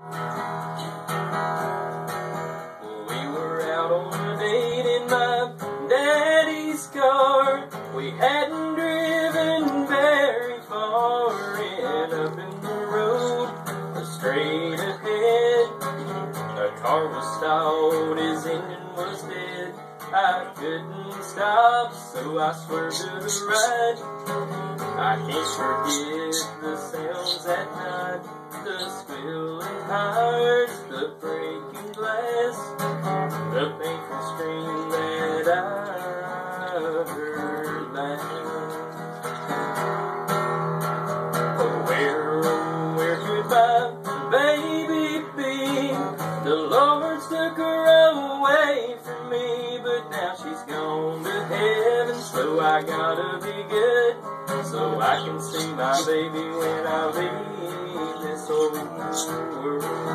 We were out on a date in my daddy's car. We hadn't driven very far, and up in the road, straight ahead. The car was stalled, his engine was dead. I couldn't stop, so I swerved to the right. I can't forget the sounds at night, the spilling tires, the breaking glass, the painful scream that I heard last. Oh, where, where could my baby be? The Lord took her away from me, but now she's gone to heaven, so I gotta be good, so I can see my baby when I leave this old world.